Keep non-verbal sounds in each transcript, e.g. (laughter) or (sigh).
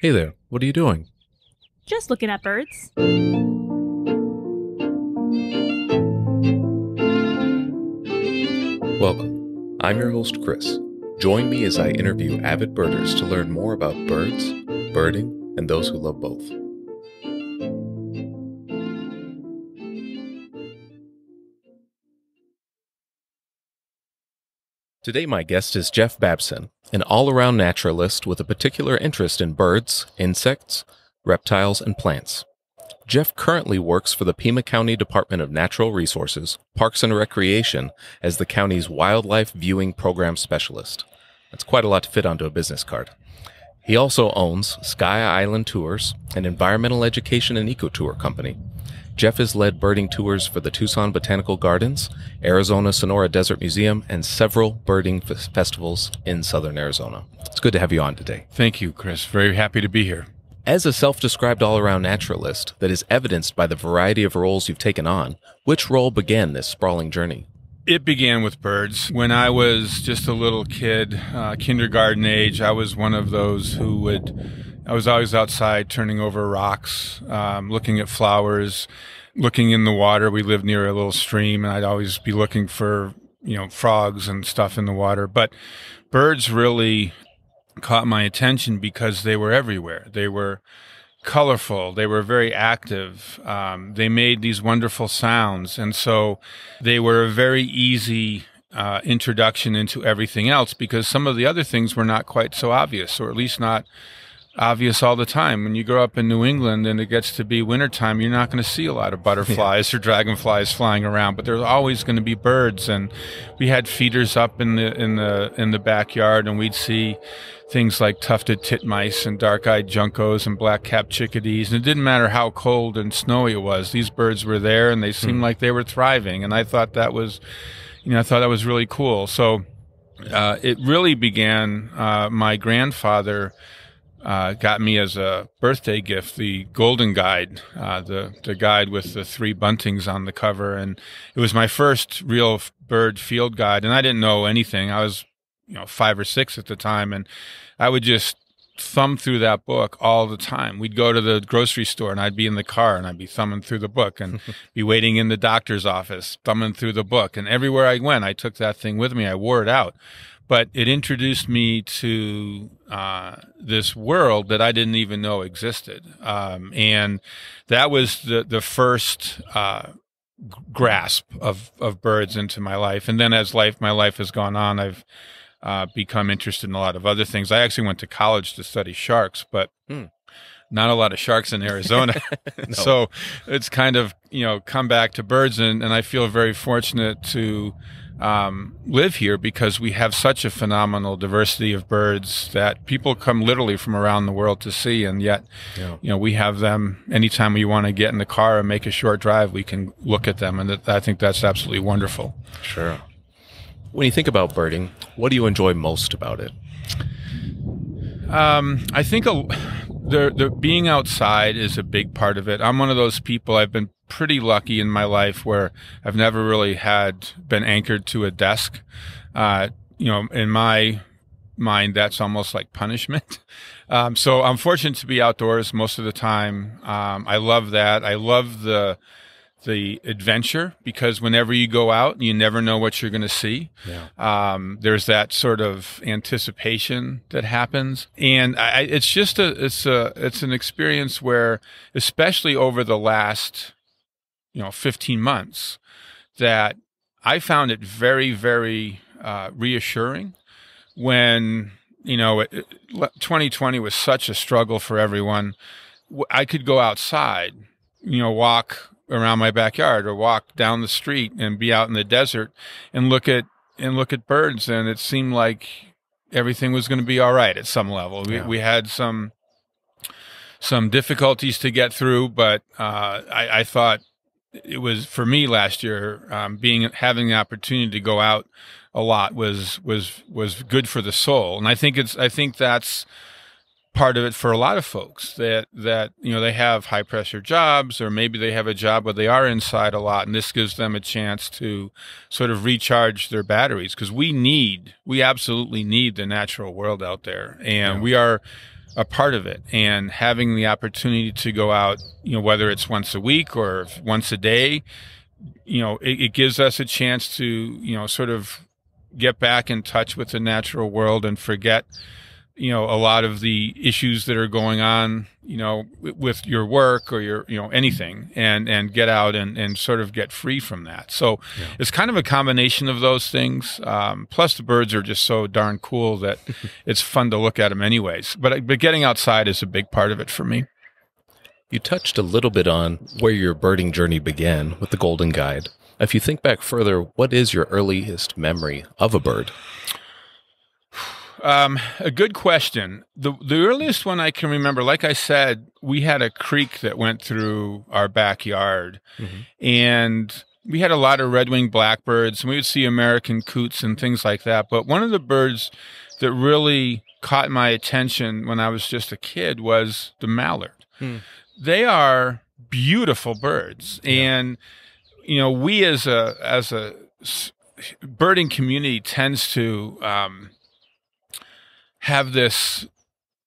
Hey there, what are you doing? Just looking at birds. Welcome. I'm your host, Chris. Join me as I interview avid birders to learn more about birds, birding, and those who love both. Today, my guest is Jeff Babson, an all around naturalist with a particular interest in birds, insects, reptiles, and plants. Jeff currently works for the Pima County Department of Natural Resources, Parks and Recreation as the county's wildlife viewing program specialist. That's quite a lot to fit onto a business card. He also owns Sky Island Tours, an environmental education and ecotour company. Jeff has led birding tours for the Tucson Botanical Gardens, Arizona Sonora Desert Museum, and several birding f- festivals in southern Arizona. It's good to have you on today. Thank you, Chris. Very happy to be here. As a self described all around naturalist that is evidenced by the variety of roles you've taken on, which role began this sprawling journey? It began with birds. When I was just a little kid, uh, kindergarten age, I was one of those who would, I was always outside turning over rocks, um, looking at flowers, looking in the water. We lived near a little stream, and I'd always be looking for, you know, frogs and stuff in the water. But birds really caught my attention because they were everywhere. They were colorful. They were very active. Um, they made these wonderful sounds. And so they were a very easy uh, introduction into everything else because some of the other things were not quite so obvious, or at least not obvious all the time. When you grow up in New England and it gets to be wintertime, you're not going to see a lot of butterflies (laughs) or dragonflies flying around, but there's always going to be birds. And we had feeders up in the in the in the backyard, and we'd see things like tufted titmice and dark-eyed juncos and black-capped chickadees. And it didn't matter how cold and snowy it was; these birds were there, and they seemed hmm. like they were thriving. And I thought that was, you know, I thought that was really cool. So. Uh, it really began. Uh, my grandfather uh, got me as a birthday gift the Golden Guide, uh, the the guide with the three buntings on the cover, and it was my first real bird field guide. And I didn't know anything. I was, you know, five or six at the time, and I would just thumb through that book all the time. We'd go to the grocery store, and I'd be in the car, and I'd be thumbing through the book, and (laughs) be waiting in the doctor's office, thumbing through the book. And everywhere I went, I took that thing with me. I wore it out but it introduced me to uh, this world that I didn't even know existed, um, and that was the the first uh, grasp of of birds into my life. And then as life my life has gone on, I've uh, become interested in a lot of other things. I actually went to college to study sharks, but. Hmm. Not a lot of sharks in Arizona. (laughs) (laughs) no. So it's kind of, you know, come back to birds. And, and I feel very fortunate to um, live here because we have such a phenomenal diversity of birds that people come literally from around the world to see, and yet, yeah. you know, we have them anytime we want to get in the car and make a short drive, we can look at them, and I think that's absolutely wonderful. Sure. When you think about birding, what do you enjoy most about it? Um, I think a, the the being outside is a big part of it. I'm one of those people. I've been pretty lucky in my life where I've never really had been anchored to a desk. Uh, you know, in my mind, that's almost like punishment. (laughs) Um, so I'm fortunate to be outdoors most of the time. Um, I love that. I love the the adventure because whenever you go out, you never know what you're going to see. Yeah. Um, there's that sort of anticipation that happens, and I, it's just a it's a it's an experience where, especially over the last, you know, 15 months, that I found it very very uh, reassuring when you know it, 2020 was such a struggle for everyone. I could go outside, you know, walk around my backyard or walk down the street and be out in the desert and look at and look at birds and it seemed like everything was going to be all right at some level. We, yeah. we had some some difficulties to get through, but uh, I, I, thought it was for me last year um, being having the opportunity to go out a lot was was was good for the soul, and I think it's I think that's part of it for a lot of folks that that you know they have high pressure jobs or maybe they have a job where they are inside a lot and this gives them a chance to sort of recharge their batteries because we need we absolutely need the natural world out there and yeah. we are a part of it and having the opportunity to go out, you know, whether it's once a week or once a day, you know, it, it gives us a chance to, you know, sort of get back in touch with the natural world and forget, you know, a lot of the issues that are going on, you know, with your work or your, you know, anything and, and get out and, and sort of get free from that. So yeah. it's kind of a combination of those things. Um, plus the birds are just so darn cool that (laughs) it's fun to look at them anyways. But, but getting outside is a big part of it for me. You touched a little bit on where your birding journey began with the Golden Guide. If you think back further, what is your earliest memory of a bird? Um, a good question. The the earliest one I can remember, like I said, we had a creek that went through our backyard, mm-hmm. and we had a lot of red-winged blackbirds, and we would see American coots and things like that. But one of the birds that really caught my attention when I was just a kid was the mallard. Hmm. They are beautiful birds, yeah. and you know, we as a as a birding community tends to um, have this,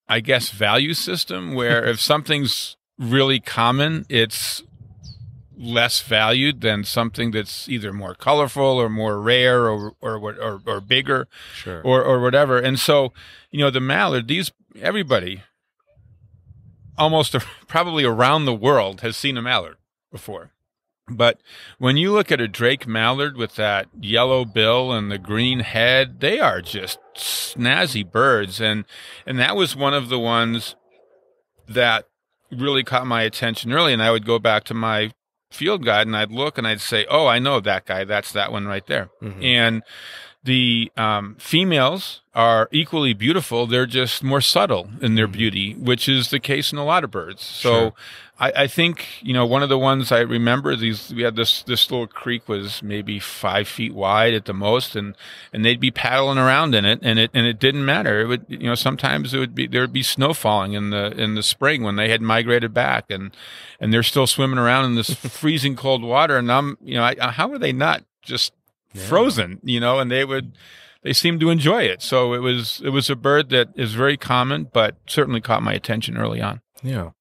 I guess, value system where (laughs) if something's really common, it's less valued than something that's either more colorful or more rare or or or, or bigger sure. or or whatever. And so, you know, the mallard, these everybody almost (laughs) probably around the world has seen a mallard before. But when you look at a Drake mallard with that yellow bill and the green head, they are just snazzy birds. And, and that was one of the ones that really caught my attention early. And I would go back to my field guide and I'd look and I'd say, Oh, I know that guy. That's that one right there. Mm-hmm. And the um, females are equally beautiful. They're just more subtle in their mm-hmm. beauty, which is the case in a lot of birds. So sure. I, I, think, you know, one of the ones I remember these, we had this, this little creek was maybe five feet wide at the most and, and they'd be paddling around in it and it, and it didn't matter. It would, you know, sometimes it would be, there would be snow falling in the, in the spring when they had migrated back and, and they're still swimming around in this (laughs) freezing cold water. And I'm, you know, I, how are they not just yeah. frozen, you know, and they would, they seemed to enjoy it. So it was, it was a bird that is very common, but certainly caught my attention early on. Yeah.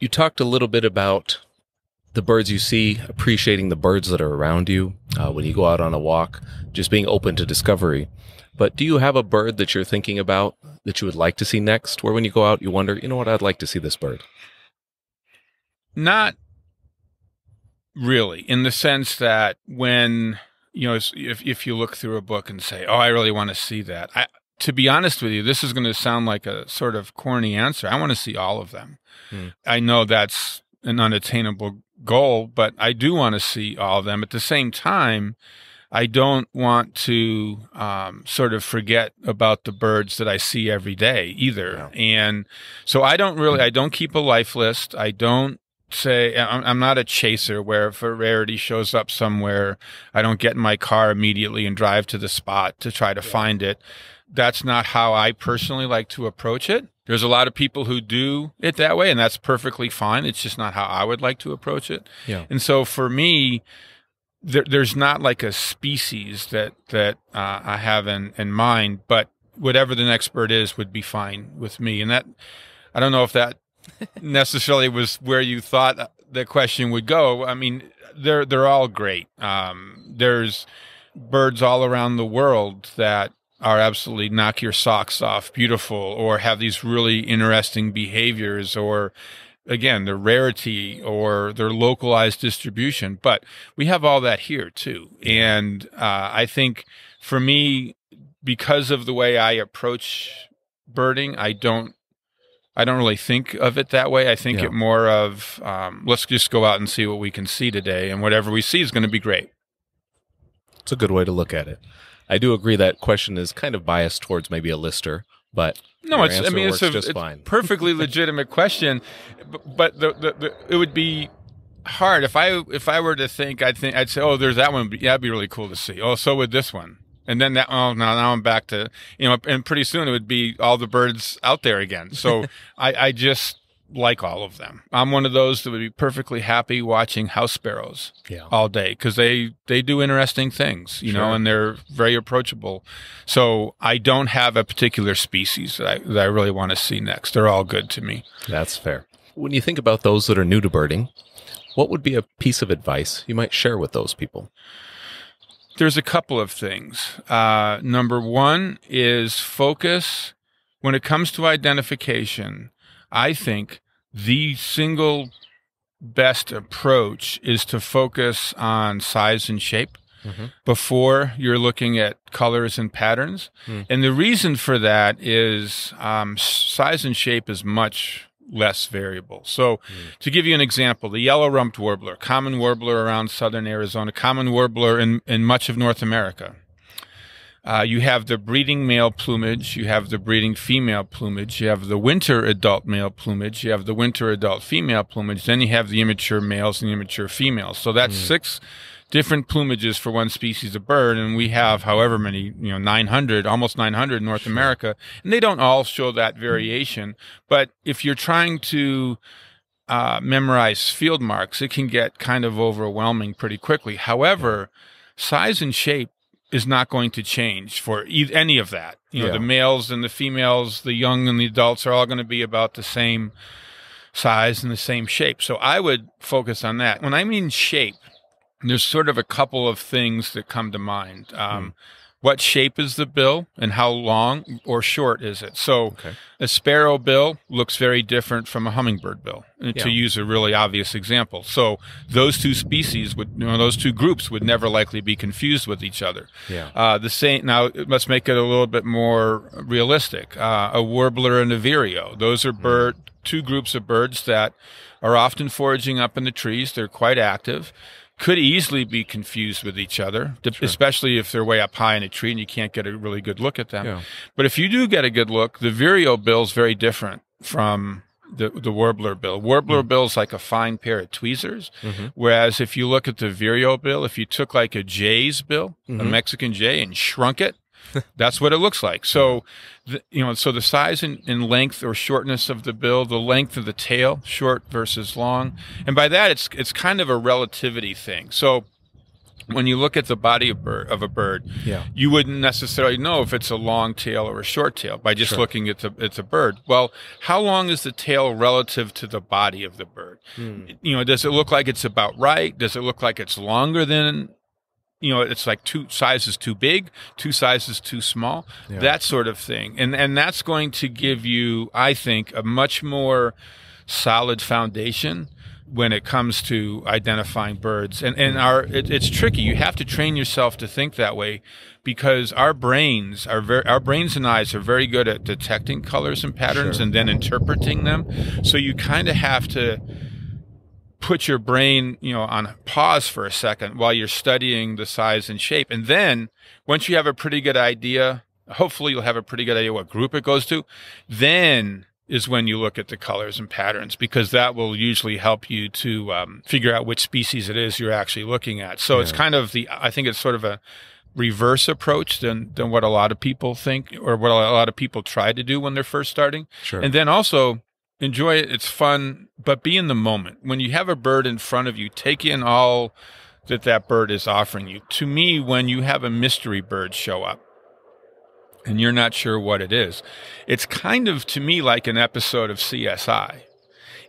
You talked a little bit about the birds you see, appreciating the birds that are around you uh, when you go out on a walk, just being open to discovery. But do you have a bird that you're thinking about that you would like to see next? Where when you go out, you wonder, you know what, I'd like to see this bird? Not really, in the sense that when you know, if if you look through a book and say, "Oh, I really want to see that," I, to be honest with you, this is going to sound like a sort of corny answer. I want to see all of them. Hmm. I know that's an unattainable goal, but I do want to see all of them. At the same time, I don't want to um, sort of forget about the birds that I see every day either. Yeah. And so I don't really, I don't keep a life list. I don't say I'm not a chaser where if a rarity shows up somewhere, I don't get in my car immediately and drive to the spot to try to yeah. find it. That's not how I personally like to approach it. There's a lot of people who do it that way, and that's perfectly fine. It's just not how I would like to approach it. Yeah. And so for me, there, there's not like a species that that uh, I have in in mind, but whatever the next bird is would be fine with me. And that I don't know if that (laughs) necessarily was where you thought the question would go. I mean, they're they're all great. Um, there's birds all around the world that are absolutely knock your socks off, beautiful, or have these really interesting behaviors, or again, their rarity or their localized distribution. But we have all that here too, and uh, I think for me, because of the way I approach birding, I don't I don't really think of it that way. I think yeah. it more of um, let's just go out and see what we can see today, and whatever we see is going to be great. It's a good way to look at it. I do agree that question is kind of biased towards maybe a lister, but no, it's. I mean, it's a it's perfectly (laughs) legitimate question, but, but the, the, the, it would be hard if I if I were to think. I'd think I'd say, oh, there's that one. Yeah, that'd be really cool to see. Oh, so would this one. And then that, oh, now, now I'm back to, you know, and pretty soon it would be all the birds out there again. So (laughs) I, I just, like all of them. I'm one of those that would be perfectly happy watching house sparrows Yeah. all day because they they do interesting things, you know, and they're very approachable. So I don't have a particular species that I, that I really want to see next. They're all good to me. That's fair. When you think about those that are new to birding, what would be a piece of advice you might share with those people? There's a couple of things. Uh, number one is focus. When it comes to identification, I think the single best approach is to focus on size and shape Mhm. before you're looking at colors and patterns. Hmm. And the reason for that is um, size and shape is much less variable. So, to give you an example, the yellow rumped warbler, common warbler around southern Arizona, common warbler in, in much of North America. Uh, you have the breeding male plumage, you have the breeding female plumage, you have the winter adult male plumage, you have the winter adult female plumage, then you have the immature males and the immature females. So that's six different plumages for one species of bird, and we have however many, you know, 900, almost 900 in North America, and they don't all show that variation. But if you're trying to uh, memorize field marks, it can get kind of overwhelming pretty quickly. However, size and shape is not going to change for e- any of that. You know, Yeah. the males and the females, the young and the adults are all going to be about the same size and the same shape. So I would focus on that. When I mean shape, there's sort of a couple of things that come to mind. Um, What shape is the bill and how long or short is it? So Okay. a sparrow bill looks very different from a hummingbird bill, uh, Yeah. to use a really obvious example. So those two species would, you know, those two groups would never likely be confused with each other. Yeah. Uh, the same. Now let's make it a little bit more realistic. Uh, a warbler and a vireo. Those are bird two groups of birds that are often foraging up in the trees. They're quite active. Could easily be confused with each other, d- especially if they're way up high in a tree and you can't get a really good look at them. Yeah. But if you do get a good look, the vireo bill is very different from the, the warbler bill. Warbler bill is like a fine pair of tweezers. Mhm. Whereas if you look at the vireo bill, if you took like a jay's bill, a Mhm. Mexican jay, and shrunk it, that's what it looks like. So, the, you know, so the size and, and length or shortness of the bill, the length of the tail, short versus long, and by that it's it's kind of a relativity thing. So. When you look at the body of, bird, of a bird, Yeah. you wouldn't necessarily know if it's a long tail or a short tail by just Sure. looking at the at the bird. Well, how long is the tail relative to the body of the bird? Hmm. You know, does it look like it's about right? Does it look like it's longer than you know, it's like two sizes too big, two sizes too small, Yeah. that sort of thing. And and that's going to give you, I think, a much more solid foundation when it comes to identifying birds. And and our it, it's tricky. You have to train yourself to think that way because our brains are very our brains and eyes are very good at detecting colors and patterns Sure. and then interpreting them. So you kind of have to put your brain, you know, on pause for a second while you're studying the size and shape. And then once you have a pretty good idea, hopefully you'll have a pretty good idea what group it goes to, then is when you look at the colors and patterns because that will usually help you to um, figure out which species it is you're actually looking at. So it's kind of the, I think it's sort of a reverse approach than, than what a lot of people think or what a lot of people try to do when they're first starting. Sure. And then also enjoy it. It's fun, but be in the moment. When you have a bird in front of you, take in all that that bird is offering you. To me, when you have a mystery bird show up and you're not sure what it is, it's kind of to me like an episode of CSI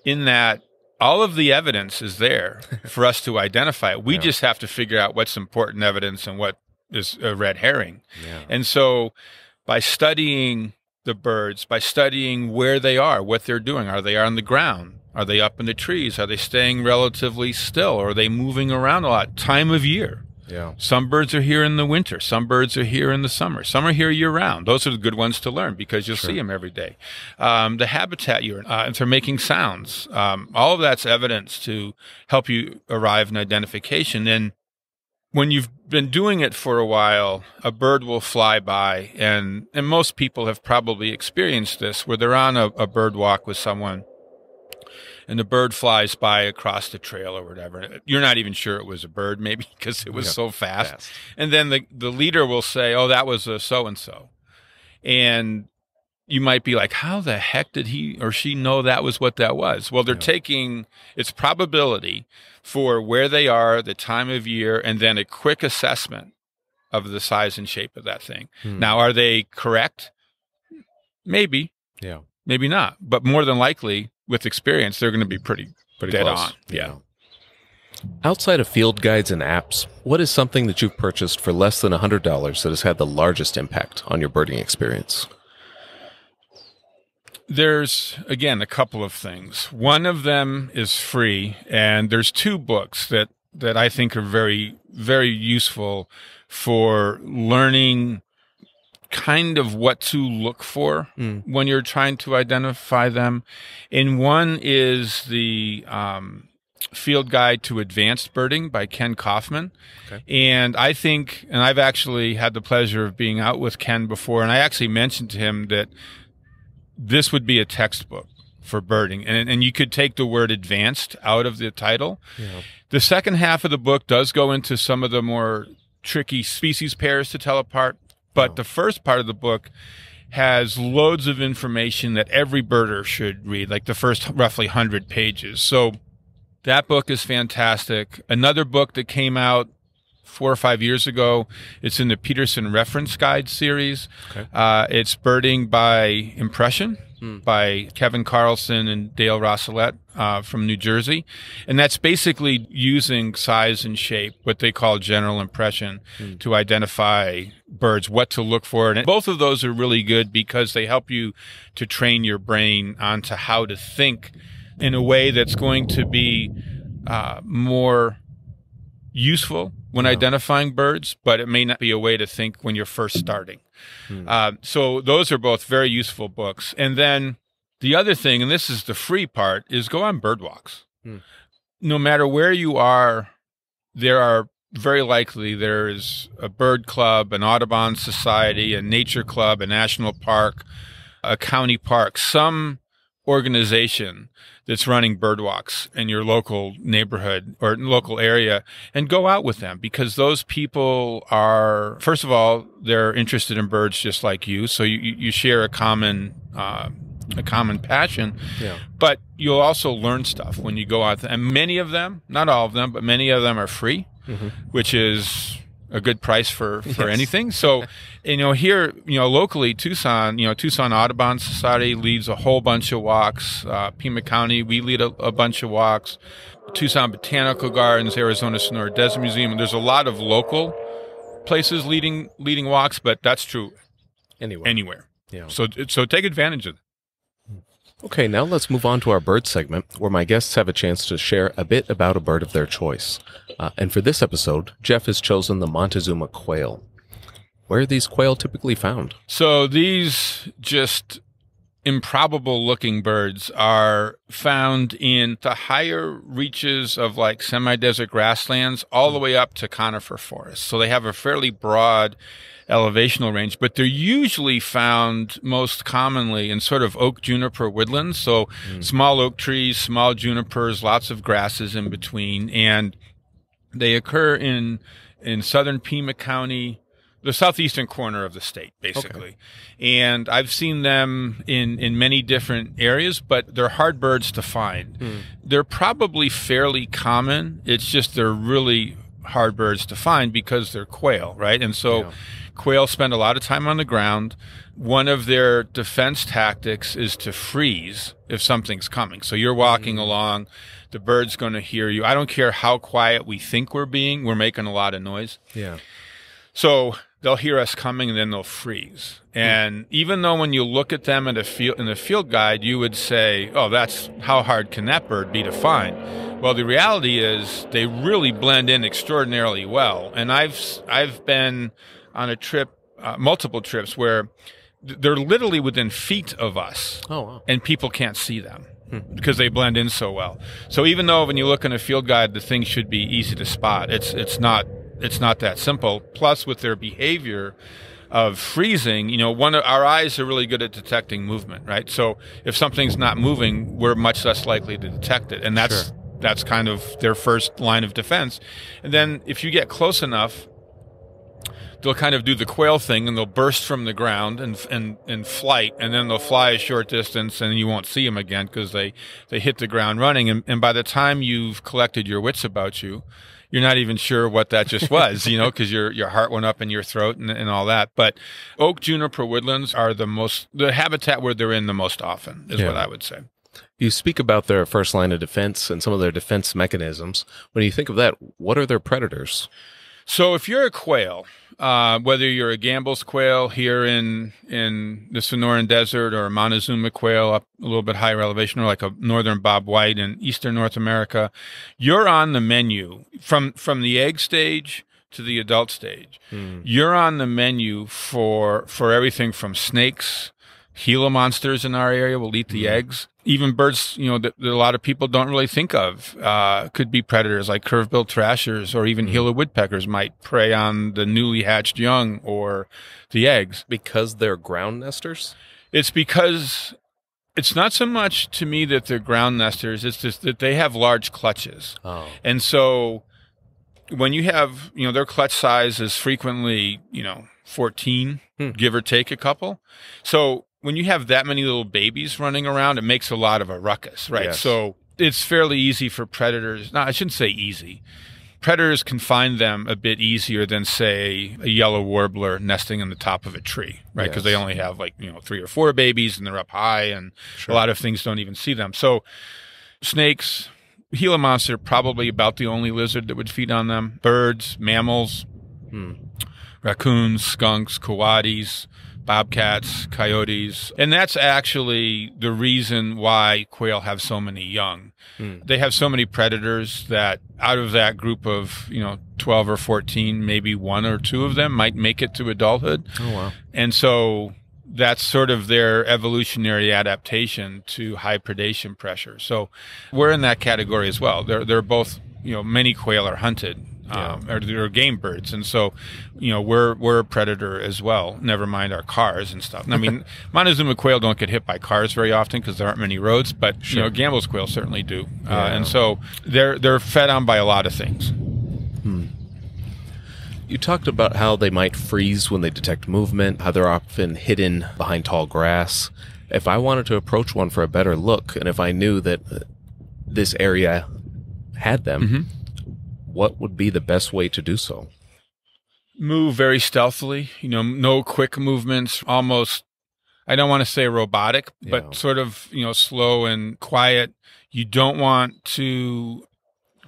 in that all of the evidence is there (laughs) for us to identify it. We Yeah. just have to figure out what's important evidence and what is a red herring. yeah. And so by studying the birds, by studying where they are, what they're doing, are they on the ground? Are they up in the trees? Are they staying relatively still? Or Are they moving around a lot? Time of year. Yeah. Some birds are here in the winter. Some birds are here in the summer. Some are here year round. Those are the good ones to learn because you'll see 'em see them every day. Um, the habitat you're in, uh, if they're making sounds, um, all of that's evidence to help you arrive in identification. And when you've been doing it for a while, a bird will fly by, and and most people have probably experienced this, where they're on a, a bird walk with someone, and the bird flies by across the trail or whatever. You're not even sure it was a bird, maybe (laughs) because it was Yeah, so fast. Fast. And then the the leader will say, "Oh, that was a so and so," and you might be like, how the heck did he or she know that was what that was? Well, they're taking its probability for where they are, the time of year, and then a quick assessment of the size and shape of that thing. Hmm. Now, are they correct? Maybe, Yeah. maybe not, but more than likely, with experience, they're going to be pretty Pretty dead close. on. Yeah. Outside of field guides and apps, what is something that you've purchased for less than $100 that has had the largest impact on your birding experience? There's again a couple of things. One of them is free, and there's two books that that I think are very very useful for learning kind of what to look for Mm. when you're trying to identify them. And one is the um, Field Guide to Advanced Birding by Kenn Kaufman. Okay. And I think, and I've actually had the pleasure of being out with Kenn before, and I actually mentioned to him that this would be a textbook for birding. And, and you could take the word advanced out of the title. Yeah. The second half of the book does go into some of the more tricky species pairs to tell apart, but Oh. the first part of the book has loads of information that every birder should read, like the first roughly 100 pages. So that book is fantastic. Another book that came out four or five years ago, it's in the Peterson Reference Guide series. Okay. Uh, it's Birding by Impression Hmm. by Kevin Carlson and Dale Rosselet uh, from New Jersey. And that's basically using size and shape, what they call general impression, Hmm. to identify birds, what to look for. And both of those are really good because they help you to train your brain onto how to think in a way that's going to be uh, more useful when Yeah. identifying birds, but it may not be a way to think when you're first starting. Hmm. Uh, so those are both very useful books. And then the other thing, and this is the free part, is go on bird walks. Hmm. No matter where you are, there are very likely there is a bird club, an Audubon society, a nature club, a national park, a county park, some organization that's running bird walks in your local neighborhood or local area and go out with them because those people are first of all they're interested in birds just like you so you, you share a common uh, a common passion Yeah. but you'll also learn stuff when you go out and many of them not all of them but many of them are free Mhm. which is a good price for for Yes. anything so you know here you know locally tucson you know tucson audubon society leads a whole bunch of walks uh, pima county we lead a, a bunch of walks tucson botanical gardens arizona sonora desert museum there's a lot of local places leading leading walks but that's true anywhere. anywhere yeah. so so take advantage of it Okay, now let's move on to our bird segment, where my guests have a chance to share a bit about a bird of their choice. Uh, and for this episode, Jeff has chosen the Montezuma quail. Where are these quail typically found? So these just improbable looking birds are found in the higher reaches of like semi-desert grasslands all the way up to conifer forests. So they have a fairly broad elevational range, but they're usually found most commonly in sort of oak juniper woodlands. So hmm. small oak trees, small junipers, lots of grasses in between. And they occur in, in southern Pima County, the southeastern corner of the state, basically. And I've seen them in, in many different areas, but they're hard birds to find. Hmm. They're probably fairly common. It's just they're really hard birds to find because they're quail, right? And so Yeah. Quail spend a lot of time on the ground. One of their defense tactics is to freeze if something's coming. So you're walking mm. along, the bird's going to hear you. I don't care how quiet we think we're being, we're making a lot of noise. Yeah. So they'll hear us coming and then they'll freeze. Mm. And even though when you look at them in a field in the field guide, you would say, "Oh, that's how hard can that bird be to find?" Well, the reality is they really blend in extraordinarily well. And I've I've been on a trip, uh, multiple trips where they're literally within feet of us Oh, wow. and people can't see them because they blend in so well. So even though when you look in a field guide, the thing should be easy to spot, it's it's not it's not that simple. Plus, with their behavior of freezing, you know, one of our eyes are really good at detecting movement, right? So if something's not moving, we're much less likely to detect it, and that's Sure. that's kind of their first line of defense. And then if you get close enough, they'll kind of do the quail thing and they'll burst from the ground and and in flight, and then they'll fly a short distance, and you won't see them again because they they hit the ground running, and, and by the time you've collected your wits about you, you're not even sure what that just (laughs) was, you know, because your your heart went up in your throat and, and all that. But oak juniper woodlands are the most the habitat where they're in the most often is Yeah. what I would say. You speak about their first line of defense and some of their defense mechanisms. When you think of that, what are their predators? So if you're a quail, uh, whether you're a Gambel's quail here in in the Sonoran Desert or a Montezuma quail up a little bit higher elevation, or like a northern Bobwhite in eastern North America, you're on the menu from from the egg stage to the adult stage. You're on the menu for for everything from snakes. Gila monsters in our area will eat the eggs. Even birds, you know, that, that a lot of people don't really think of uh, could be predators, like curve-billed thrashers or even Gila woodpeckers might prey on the newly hatched young or the eggs. Because they're ground nesters? It's because it's not so much to me that they're ground nesters; it's just that they have large clutches. Oh. And so when you have, you know, their clutch size is frequently, you know, 14, Hmm. give or take a couple. So when you have that many little babies running around, it makes a lot of a ruckus, right? Yes. So it's fairly easy for predators. No, I shouldn't say easy. Predators can find them a bit easier than, say, a yellow warbler nesting in the top of a tree, right? Because they only have like, you know, three or four babies and they're up high and Sure. a lot of things don't even see them. So snakes, Gila monster, probably about the only lizard that would feed on them. Birds, mammals, Hmm. raccoons, skunks, coatis, bobcats, coyotes. And that's actually the reason why quail have so many young. Hmm. They have so many predators that out of that group of, you know, 12 or 14, maybe one or two of them might make it to adulthood. Oh, wow. And so that's sort of their evolutionary adaptation to high predation pressure. So we're in that category as well. They're, they're both, you know, many quail are hunted. Um, or they're game birds, and so, you know, we're we're a predator as well. Never mind our cars and stuff. I mean, (laughs) Montezuma quail don't get hit by cars very often because there aren't many roads, but you know, Gambel's quail certainly do. Uh, and so they're they're fed on by a lot of things. You talked about how they might freeze when they detect movement, how they're often hidden behind tall grass. If I wanted to approach one for a better look, and if I knew that uh, this area had them, Mhm. What would be the best way to do so? move very stealthily, you know, no quick movements, almost I don't want to say robotic, but Yeah. sort of, you know, slow and quiet. You don't want to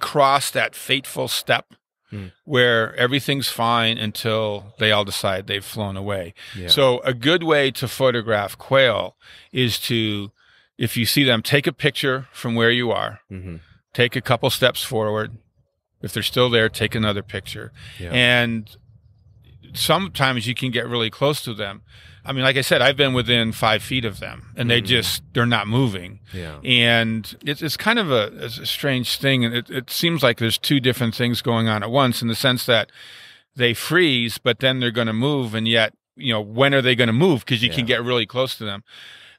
cross that fateful step Hmm. where everything's fine until they all decide they've flown away. Yeah. So a good way to photograph quail is to if you see them take a picture from where you are, hmm take a couple steps forward. If they're still there, take another picture. Yeah. And sometimes you can get really close to them. I mean, like I said, I've been within five feet of them and they Mhm. just, they're not moving. yeah. And it's, it's kind of a, a strange thing. And it, it seems like there's two different things going on at once in the sense that they freeze, but then they're going to move. And yet, you know, when are they going to move? Because you can get really close to them.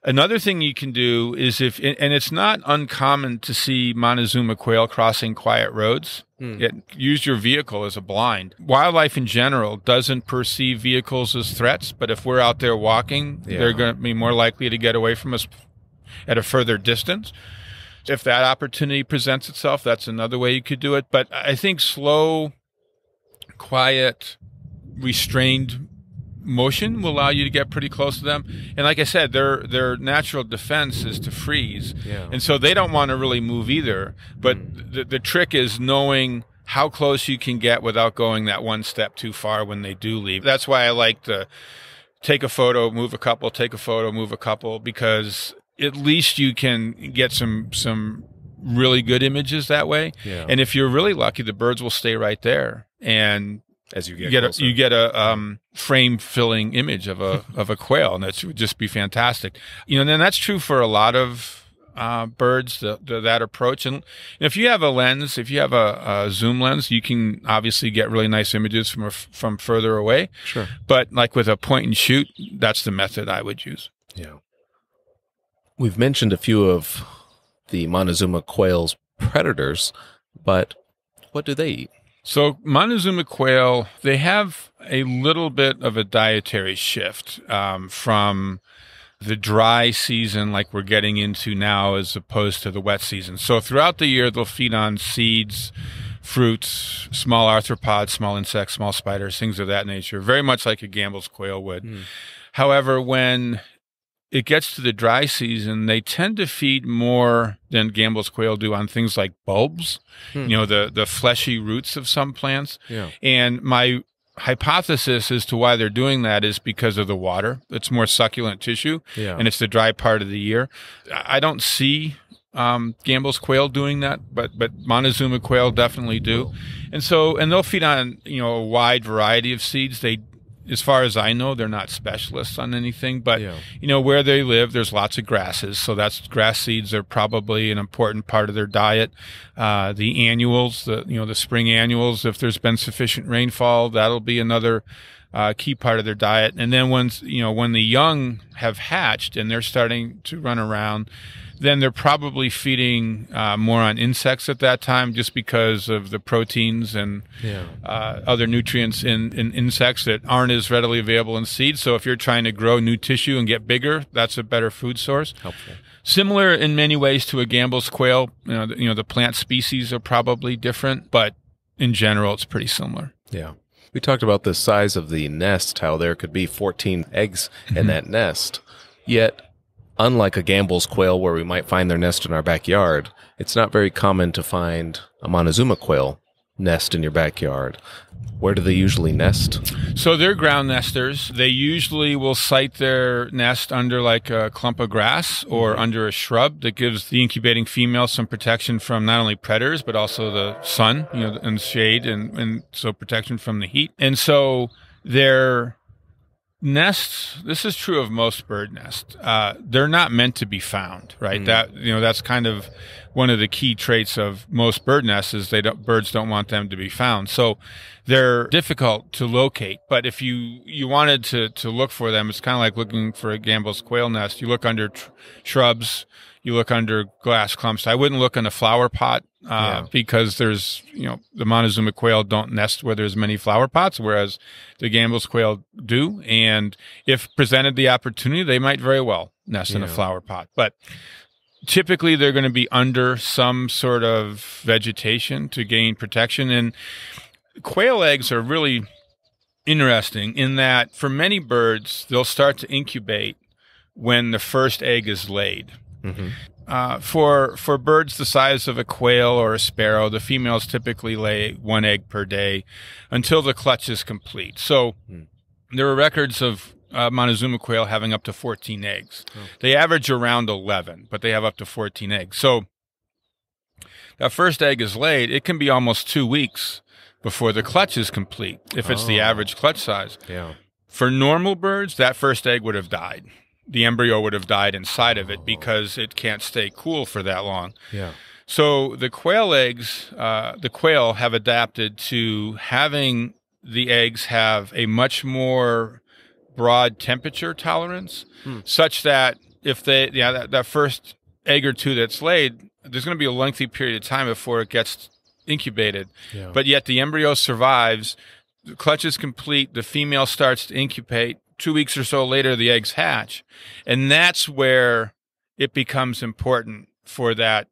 Another thing you can do is if, and it's not uncommon to see Montezuma quail crossing quiet roads. Hmm. Yet use your vehicle as a blind. Wildlife in general doesn't perceive vehicles as threats, but if we're out there walking, Yeah. they're going to be more likely to get away from us at a further distance. If that opportunity presents itself, that's another way you could do it. But I think slow, quiet, restrained motion will allow you to get pretty close to them. And like I said, their their natural defense is to freeze. Yeah. And so they don't want to really move either. But mm. the, the trick is knowing how close you can get without going that one step too far when they do leave. That's why I like to take a photo, move a couple, take a photo, move a couple, because at least you can get some some really good images that way. Yeah. And if you're really lucky, the birds will stay right there and As you you get, get closer. a, you get a um, frame filling image of a (laughs) of a quail, and that would just be fantastic. You know, and then that's true for a lot of uh, birds the, the, that approach. And if you have a lens, if you have a, a zoom lens, you can obviously get really nice images from a, from further away. sure. But like with a point and shoot, that's the method I would use. Yeah. We've mentioned a few of the Montezuma quail's predators, but what do they eat? So Montezuma quail, they have a little bit of a dietary shift um, from the dry season like we're getting into now as opposed to the wet season. So throughout the year, they'll feed on seeds, fruits, small arthropods, small insects, small spiders, things of that nature, very much like a Gambel's quail would. Mm. However, when it gets to the dry season, they tend to feed more than Gambel's quail do on things like bulbs, hmm. you know, the, the fleshy roots of some plants. Yeah. And my hypothesis as to why they're doing that is because of the water. It's more succulent tissue, yeah. and it's the dry part of the year. I don't see um, Gambel's quail doing that, but but Montezuma quail definitely do, and so and they'll feed on you know a wide variety of seeds. They as far as I know, they're not specialists on anything, but yeah. you know where they live, there's lots of grasses, so that's grass seeds are probably an important part of their diet. Uh, the annuals, the you know the spring annuals, if there's been sufficient rainfall, that'll be another uh, key part of their diet. And then once you know when the young have hatched and they're starting to run around, then they're probably feeding uh, more on insects at that time just because of the proteins and yeah. uh, other nutrients in, in insects that aren't as readily available in seeds. So if you're trying to grow new tissue and get bigger, that's a better food source. Helpful. Similar in many ways to a Gambel's quail. You know, the, you know, the plant species are probably different, but in general, it's pretty similar. Yeah. We talked about the size of the nest, how there could be 14 eggs in mm-hmm. that nest. Yet unlike a Gambel's quail where we might find their nest in our backyard, it's not very common to find a Montezuma quail nest in your backyard. Where do they usually nest? So they're ground nesters. They usually will site their nest under like a clump of grass or mm-hmm. under a shrub that gives the incubating female some protection from not only predators but also the sun, you know, and shade and, and so protection from the heat. And so they're nests this is true of most bird nests uh, they're not meant to be found right? Mm. that you know that's kind of one of the key traits of most bird nests is they don't birds don't want them to be found. So they're difficult to locate but if you you wanted to to look for them it's kind of like looking for a gambel's quail nest. You look under tr- shrubs you look under glass clumps. I wouldn't look in a flower pot uh, yeah. because there's, you know, the Montezuma quail don't nest where there's many flower pots, whereas the Gambel's quail do. And if presented the opportunity, they might very well nest yeah. in a flower pot. But typically they're going to be under some sort of vegetation to gain protection. And quail eggs are really interesting in that for many birds, they'll start to incubate when the first egg is laid. Mm-hmm. Uh, for for birds the size of a quail or a sparrow, the females typically lay one egg per day until the clutch is complete. So mm. there are records of uh, Montezuma quail having up to 14 eggs. Oh. They average around 11, but they have up to 14 eggs. So that first egg is laid, it can be almost two weeks before the clutch is complete if it's oh. the average clutch size. Yeah. For normal birds, that first egg would have died the embryo would have died inside of it because it can't stay cool for that long. Yeah. So the quail eggs, uh, the quail have adapted to having the eggs have a much more broad temperature tolerance, hmm. such that if they, yeah, that, that first egg or two that's laid, there's going to be a lengthy period of time before it gets incubated. Yeah. But yet the embryo survives. The clutch is complete. The female starts to incubate two weeks or so later, the eggs hatch. And that's where it becomes important for that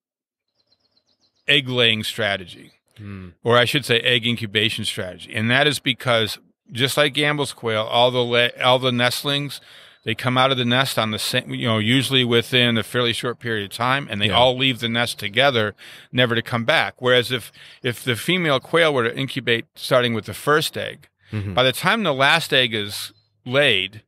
egg laying strategy, mm. or I should say egg incubation strategy. And that is because just like Gambel's quail, all the, la- all the nestlings, they come out of the nest on the same, you know, usually within a fairly short period of time, and they yeah. all leave the nest together, never to come back. Whereas if if the female quail were to incubate starting with the first egg, mm-hmm. by the time the last egg is laid,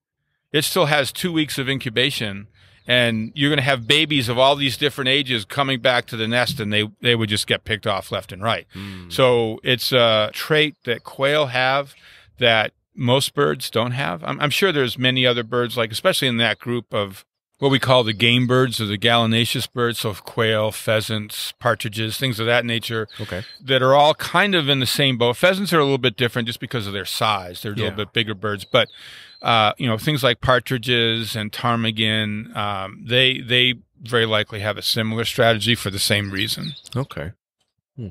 it still has two weeks of incubation and you're going to have babies of all these different ages coming back to the nest and they, they would just get picked off left and right. Mm. So it's a trait that quail have that most birds don't have. I'm, I'm, sure there's many other birds, like especially in that group of what we call the game birds or the gallinaceous birds, so quail, pheasants, partridges, things of that nature. Okay. That are all kind of in the same boat. Pheasants are a little bit different just because of their size. They're a yeah. little bit bigger birds, but uh, you know things like partridges and ptarmigan, um, they they very likely have a similar strategy for the same reason. Okay. Hmm.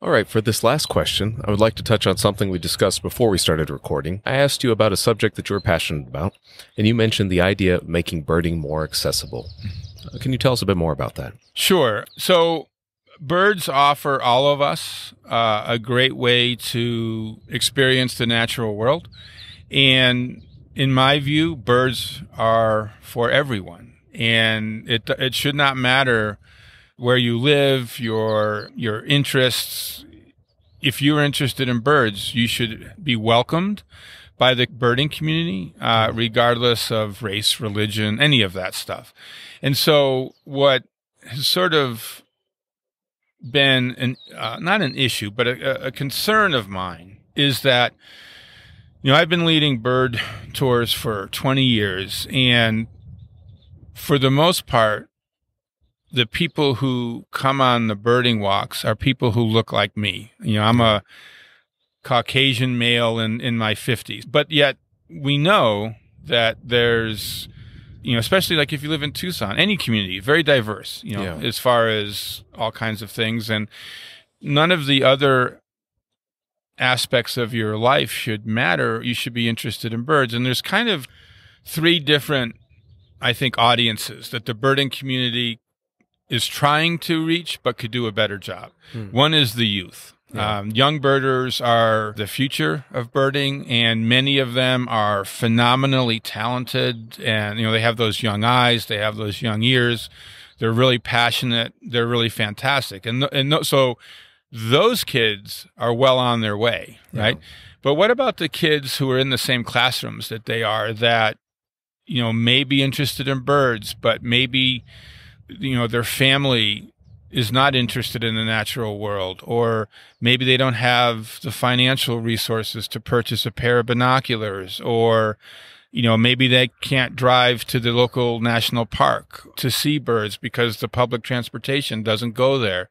All right, for this last question, I would like to touch on something we discussed before we started recording. I asked you about a subject that you're passionate about, and you mentioned the idea of making birding more accessible. Uh, Can you tell us a bit more about that? Sure. So, birds offer all of us uh, a great way to experience the natural world. And in my view, birds are for everyone. And it, it should not matter where you live, your, your interests. If you're interested in birds, you should be welcomed by the birding community, uh, regardless of race, religion, any of that stuff. And so, what has sort of been an, uh, not an issue, but a, a concern of mine is that, you know, I've been leading bird tours for 20 years, and for the most part, the people who come on the birding walks are people who look like me. You know, I'm a Caucasian male in, in my 50s, but yet we know that there's, you know, especially like if you live in Tucson, any community, very diverse, you know, Yeah. as far as all kinds of things. And none of the other aspects of your life should matter. You should be interested in birds. And there's kind of three different, I think, audiences that the birding community is trying to reach, but could do a better job. Hmm. One is the youth. Yeah. Um, young birders are the future of birding, and many of them are phenomenally talented. And you know, they have those young eyes, they have those young ears. They're really passionate. They're really fantastic, and and so those kids are well on their way, right? But what about the kids who are in the same classrooms that they are that you know may be interested in birds, but maybe you know their family is not interested in the natural world, or maybe they don't have the financial resources to purchase a pair of binoculars, or you know maybe they can't drive to the local national park to see birds because the public transportation doesn't go there.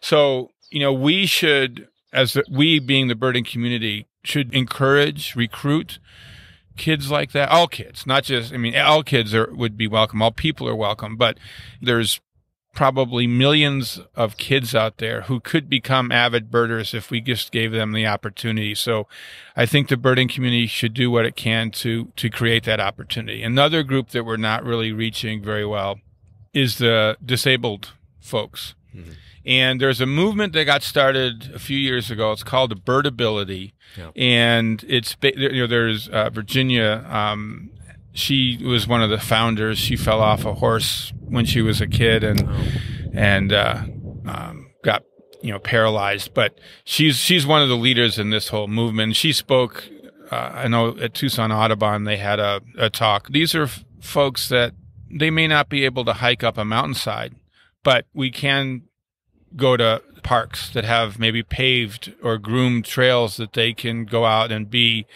So you know we should, as the, we being the birding community, should encourage, recruit kids like that. All kids, not just. I mean, all kids are would be welcome. All people are welcome, but there's probably millions of kids out there who could become avid birders if we just gave them the opportunity. So I think the birding community should do what it can to to create that opportunity. Another group that we're not really reaching very well is the disabled folks. Mhm. And there's a movement that got started a few years ago. It's called Birdability, Yeah. and it's you know there's uh, Virginia um, she was one of the founders. She fell off a horse when she was a kid and and uh, um, got you know paralyzed. But she's she's one of the leaders in this whole movement. She spoke. Uh, I know at Tucson Audubon they had a, a talk. These are f- folks that they may not be able to hike up a mountainside, but we can go to parks that have maybe paved or groomed trails that they can go out and be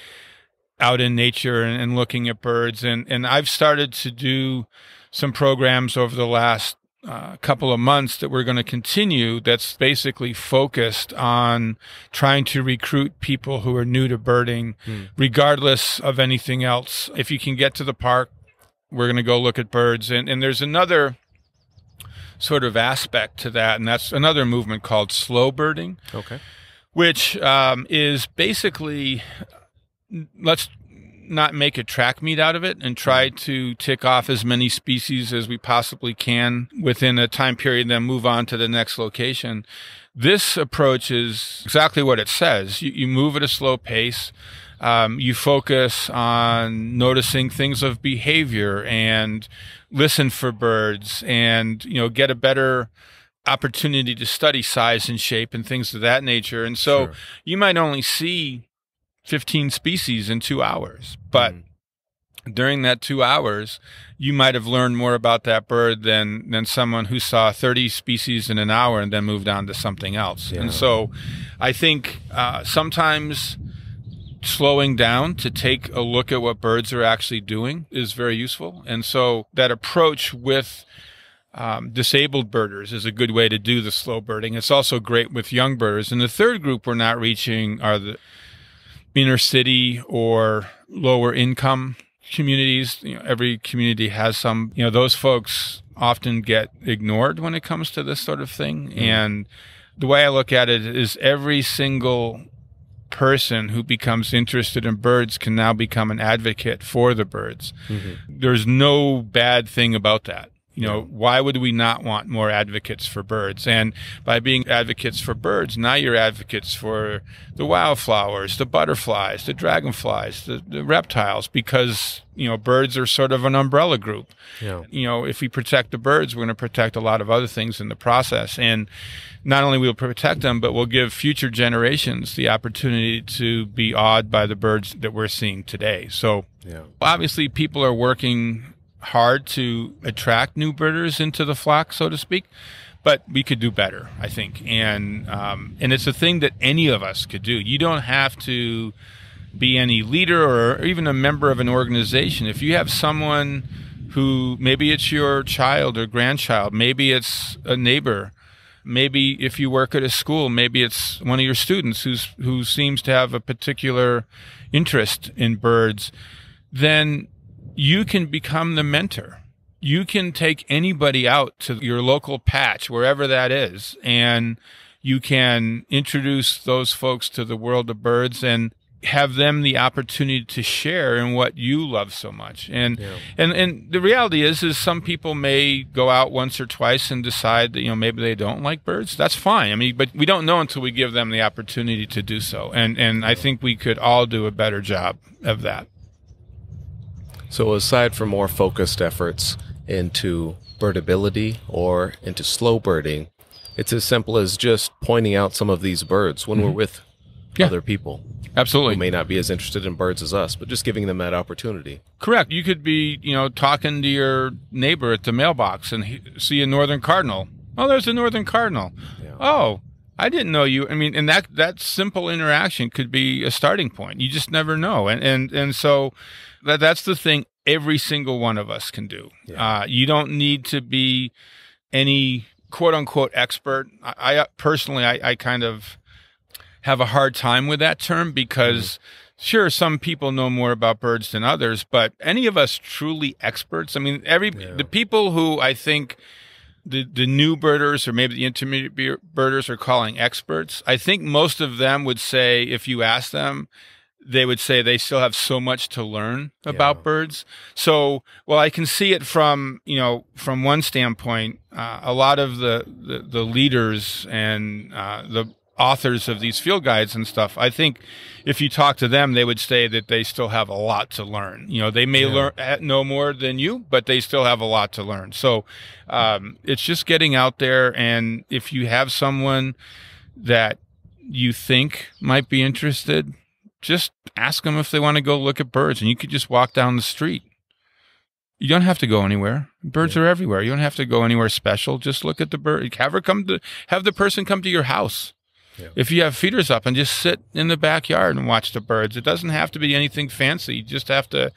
out in nature and, and looking at birds. And, and I've started to do some programs over the last uh, couple of months that we're going to continue that's basically focused on trying to recruit people who are new to birding, Hmm. regardless of anything else. If you can get to the park, we're going to go look at birds. And, and there's another sort of aspect to that, and that's another movement called slow birding Okay. which um, is basically let's not make a track meet out of it and try to tick off as many species as we possibly can within a time period, then move on to the next location. This approach is exactly what it says. You, you move at a slow pace. Um, you focus on noticing things of behavior and listen for birds and, you know, get a better opportunity to study size and shape and things of that nature. And so Sure. you might only see 15 species in two hours, but Mhm. during that two hours, you might have learned more about that bird than than someone who saw 30 species in an hour and then moved on to something else. Yeah. And so, I think uh, sometimes slowing down to take a look at what birds are actually doing is very useful. And so that approach with um, disabled birders is a good way to do the slow birding. It's also great with young birders. And the third group we're not reaching are the inner city or lower income communities. You know, every community has some. You know, those folks often get ignored when it comes to this sort of thing, and the way I look at it is every single person who becomes interested in birds can now become an advocate for the birds. Mm-hmm. There's no bad thing about that. You know, why would we not want more advocates for birds? And by being advocates for birds, now you're advocates for the wildflowers, the butterflies, the dragonflies, the, the reptiles, because, you know, birds are sort of an umbrella group. Yeah. You know, if we protect the birds, we're going to protect a lot of other things in the process. And not only will protect them, but we'll give future generations the opportunity to be awed by the birds that we're seeing today. So yeah. obviously people are working hard to attract new birders into the flock, so to speak. But we could do better, I think, and um, and it's a thing that any of us could do. You don't have to be any leader or even a member of an organization. If you have someone who maybe it's your child or grandchild, maybe it's a neighbor, maybe if you work at a school, maybe it's one of your students who's who seems to have a particular interest in birds, then you can become the mentor. You can take anybody out to your local patch, wherever that is, and you can introduce those folks to the world of birds and have them the opportunity to share in what you love so much. And yeah. and and the reality is is some people may go out once or twice and decide that you know maybe they don't like birds. That's fine. I mean, but we don't know until we give them the opportunity to do so. And and I think we could all do a better job of that. So, aside from more focused efforts into birdability or into slow birding, it's as simple as just pointing out some of these birds when mm-hmm. we're with yeah. other people. Absolutely. Who may not be as interested in birds as us, but just giving them that opportunity. Correct. You could be, you know, talking to your neighbor at the mailbox and he, see a northern cardinal. Oh, there's a northern cardinal. Yeah. Oh, I didn't know you. I mean, and that that simple interaction could be a starting point. You just never know. And and and so that that's the thing every single one of us can do. Yeah. Uh, you don't need to be any quote unquote expert. I, I personally, I, I, kind of have a hard time with that term because. Mm-hmm. Sure, some people know more about birds than others, but any of us truly experts? I mean, every yeah. the people who I think the, the new birders or maybe the intermediate birders are calling experts, I think most of them would say, if you ask them, they would say they still have so much to learn about yeah. birds. So, well, I can see it from you know from one standpoint. Uh, a lot of the, the, the leaders and uh, the authors of these field guides and stuff. I think if you talk to them, they would say that they still have a lot to learn. You know, they may yeah. learn uh, know more than you, but they still have a lot to learn. So um, it's just getting out there, and if you have someone that you think might be interested just ask them if they want to go look at birds and you could just walk down the street. You don't have to go anywhere. Birds yeah. are everywhere. You don't have to go anywhere special. Just look at the bird. Have her come to have the person come to your house. Yeah. If you have feeders up and just sit in the backyard and watch the birds, it doesn't have to be anything fancy. You just have to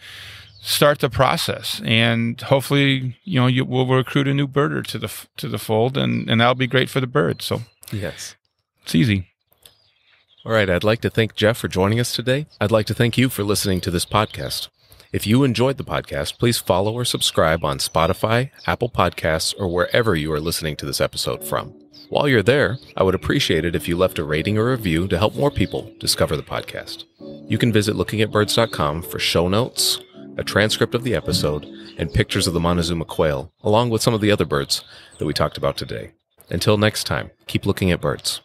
start the process, and hopefully, you know, you will recruit a new birder to the to the fold, and and that'll be great for the birds. So yes, it's easy. All right, I'd like to thank Jeff for joining us today. I'd like to thank you for listening to this podcast. If you enjoyed the podcast, please follow or subscribe on Spotify, Apple Podcasts, or wherever you are listening to this episode from. While you're there, I would appreciate it if you left a rating or review to help more people discover the podcast. You can visit lookingatbirds.com for show notes, a transcript of the episode, and pictures of the Montezuma quail, along with some of the other birds that we talked about today. Until next time, keep looking at birds.